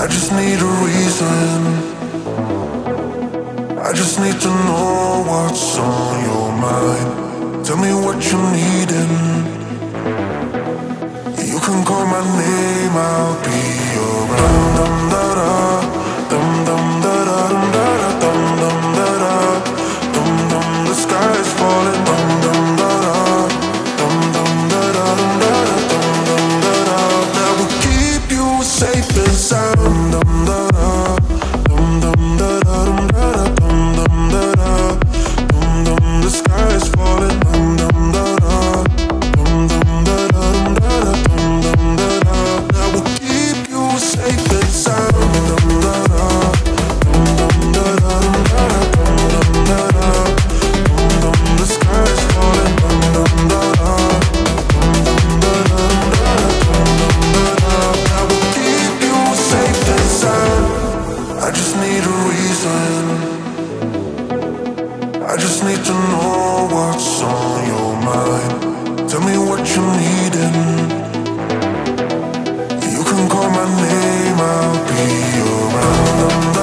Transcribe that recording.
I just need a reason. I just need to know what's on your mind. Tell me what you're needing. You can call my name, I'll be around. Dum dum da da, dum dum. need a reason. I just need to know what's on your mind. Tell me what you're needing. You can call my name, I'll be around.